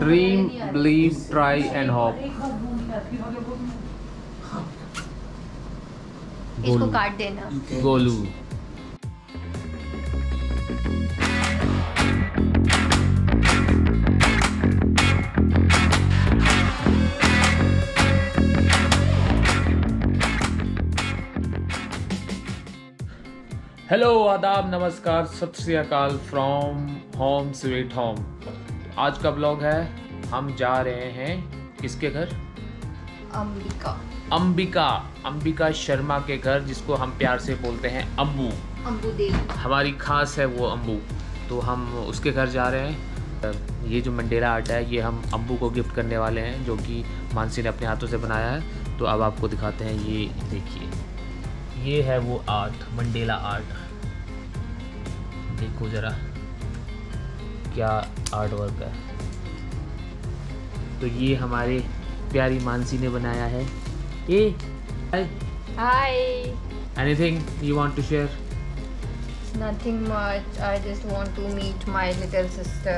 Dream believe try and hope इसको काट देना। गोलू। हेलो आदाब नमस्कार सत श्री अकाल फ्रॉम होम स्वीट होम आज का ब्लॉग है हम जा रहे हैं किसके घर? अंबिका। अंबिका अंबिका शर्मा के घर जिसको हम प्यार से बोलते हैं अम्बू। अम्बू देवी। हमारी खास है वो अम्बू। तो हम उसके घर जा रहे हैं। ये जो मंडेला आर्ट है ये हम अम्बू को गिफ्ट करने वाले हैं जो कि मानसी ने अपने हाथों से बनाया है। तो अब आपको दिखाते हैं ये देखिए। ये है वो आर्ट मंडेला आर्ट। देखो ज़रा। क्या आर्ट वर्क है। तो ये हमारे प्यारी मानसी ने बनाया है। ए hi. Anything you want to share nothing much. I just want to meet my little sister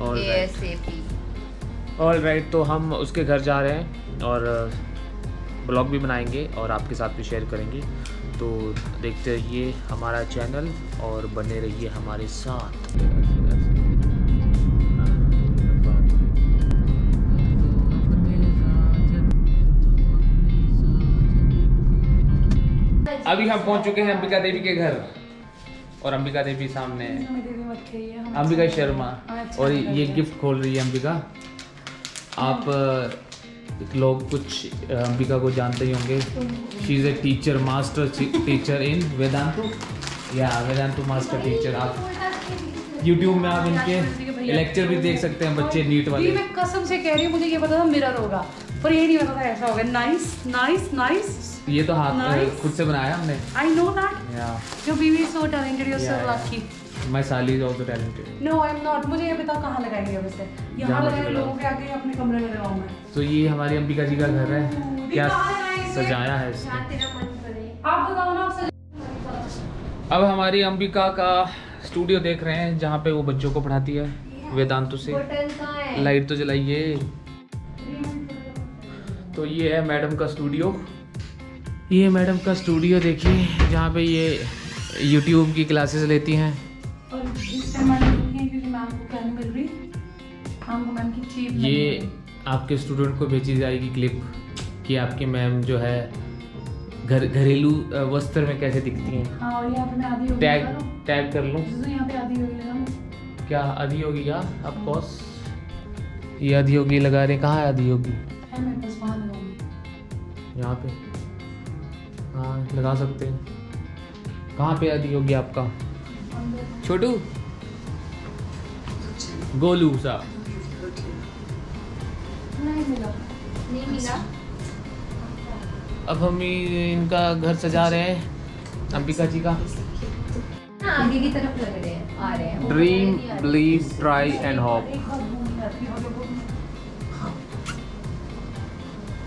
All right. asap all right तो हम उसके घर जा रहे हैं और ब्लॉग भी बनाएँगे और आपके साथ भी शेयर करेंगे। तो देखते रहिए हमारा चैनल और बने रहिए हमारे साथ। अभी हम पहुँच चुके हैं अंबिका देवी के घर। और अंबिका देवी सामने है। अंबिका शर्मा। और ये गिफ्ट खोल रही है अंबिका। आप लोग कुछ अंबिका को जानते ही होंगे। She is a teacher master teacher in Vedantu या वेदांतु मास्टर टीचर आप यूट्यूब में आप इनके लेक्चर भी देख सकते हैं बच्चे नीट वाले। मैं कसम से कह रही हूँ मुझे ये पता था मिरर होगा। पर ये नहीं पता था ऐसा होगा नाइस नाइस नाइस ये तो हाथ Nice. खुद से बनाया हमने। आई नो दैट या योर बीवी is so talented you are so lucky my साली is also talented no I am not मुझे ये बताओ कहाँ लगाएँगे अब इसे यहाँ मर्ज़ी लगाए लगाओ। लोगों के आगे अपने कमरे में लगाऊँ मैं। तो ये हमारी अंबिका जी का घर है। क्या। सजाया है इसने तेरा मन करे। आप बताओ ना आप अब हमारी अंबिका का स्टूडियो देख रहे हैं जहाँ पे वो बच्चों को पढ़ाती है वेदांतु से। लाइट तो जलाइए। तो ये है मैडम का स्टूडियो। ये मैडम का स्टूडियो देखिए जहाँ पे ये यूट्यूब की क्लासेस लेती हैं। हैं क्या ये आपके स्टूडेंट को भेजी जाएगी क्लिप कि आपकी मैम जो है घर घरेलू वस्त्र में कैसे दिखती हैं। हाँ और यहाँ पे मैं आधी होगी टैग टैग कर लूँ। आधी होगी क्या आधी होगी या ऑफ़ ये आधी होगी लगा रहे हैं। कहाँ है आधी होगी? यहाँ पे। हाँ लगा सकते हैं। कहाँ पे आदि होगी आपका? छोटू? गोलू साहब मिला। नहीं मिला। अब हम इनका घर सजा रहे हैं अंबिका जी का। हाँ आगे की तरफ़ लग रहे हैं आ रहे हैं। Dream believe try and hope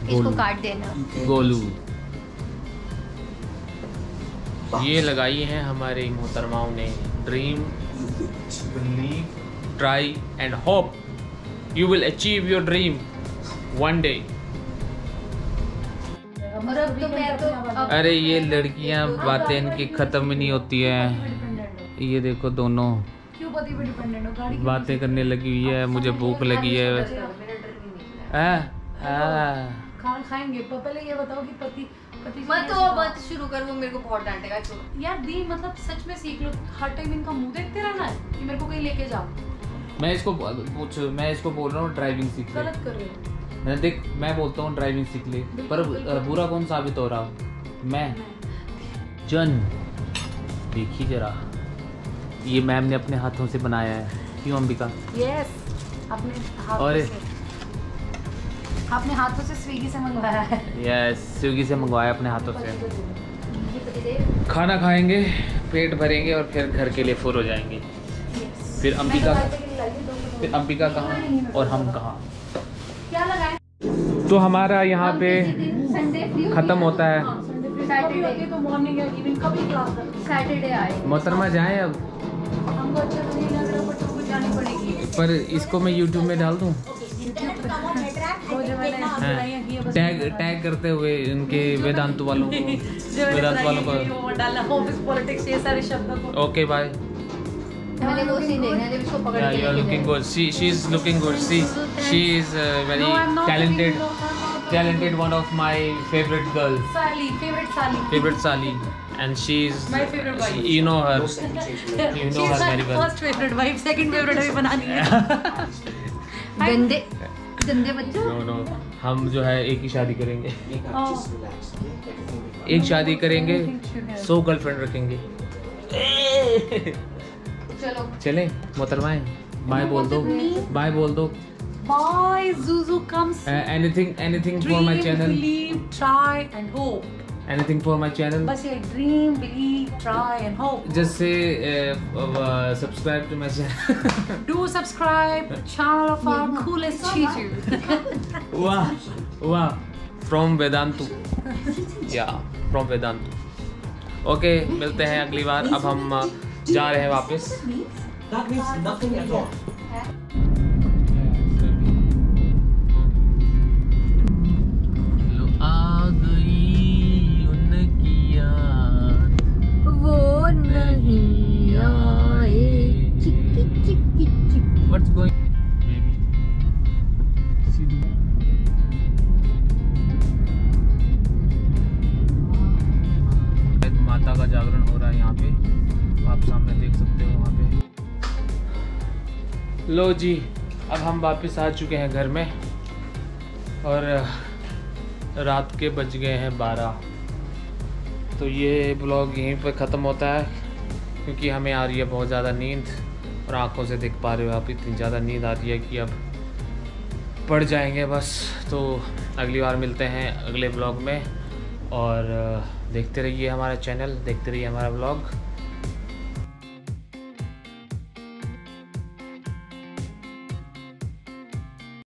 इसको काट देना। गोलू। ये लगाई हैं हमारे मोहतरमाओं ने। Dream believe try and hope you will achieve your dream one day तो तो अरे ये लड़कियाँ बातें इनकी खत्म ही नहीं होती है। ये देखो दोनों। हो? बातें करने लगी हुई है मुझे भूख लगी है। मेरा डर भी निकला हैं? हाँ। खाना खाएँगे? पर पहले ये बताओ कि पति पति मत तो बात- मत शुरू कर वो मेरे को बहुत डांटेगा छोड़ यार दी मतलब सच में सीख लो। हर टाइम इनका मुँह देखते रहना है कि मेरे को कहीं लेके जाओ। मैं इसको पूछ मैं इसको बोल रहा हूँ ड्राइविंग सीख ले। गलत कर रहे हो। मैं देख मैं बोलता हूँ ड्राइविंग सीख ले। पर बुरा कौन साबित हो रहा हूँ? मैं। जन। देखिए जरा। ये मैम ने अपने हाथों से बनाया है। क्यों अंबिका? यस अपने हाथों और- से। अपने हाथों से स्विगी से मंगवाया है। यस स्विगी से मंगवाया अपने हाथों से। देव खाना खाएँगे पेट भरेंगे और फिर घर के लिए फुर हो जाएँगे। फिर अंबिका फिर अंबिका कहाँ और हम कहाँ? तो हमारा यहाँ पे ख़त्म होता है। है तो मॉर्निंग या इवनिंग कभी क्लास सैटरडे आए। मोहतरमा जाए अब। हमको अच्छा तो पर इसको मैं यूट्यूब में डाल दूँ? टैग टैग करते हुए इनके वेदांत वालों को वेदांत वालों को ओके बाय मैंने वो सीन देखना है जब इसको पकड़ Yeah, you are looking good. She she is looking good. See, she is uh, very No, talented. Talented, one of my favorite girls, Sally, favorite Sally. favorite Sali, and she is. My favorite wife. You know her. You know she's her very well. first favorite wife, second favorite अभी बनानी है. गंदे गंदे बच्चों? No no हम जो है एक ही शादी करेंगे। Oh, एक शादी करेंगे. सौ गर्लफ्रेंड रखेंगे। चलो। चले मोहतरमाएँ। बाय बोल दो। बाय बोल दो। Bye, Zuzu comes. Anything anything for Dream, my channel believe, try and hope. Anything for my channel बस ये dream, believe, try and hope. just say uh, uh, subscribe to my channel Do subscribe channel of our coolest Chichu. वाह वाह from Vedantu या from Vedantu okay मिलते हैं अगली बार अब हम uh, जा रहे हैं वापस देख सकते हो वहाँ पे। लो जी, अब हम वापस आ चुके हैं घर में और रात के बज गए हैं बारह। तो ये ब्लॉग यहीं पर ख़त्म होता है क्योंकि हमें आ रही है बहुत ज़्यादा नींद और आँखों से देख पा रहे हो आप इतनी ज़्यादा नींद आ रही है कि अब पड़ जाएँगे बस। तो अगली बार मिलते हैं अगले ब्लॉग में और देखते रहिए हमारा चैनल, देखते रहिए हमारा ब्लॉग।